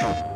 you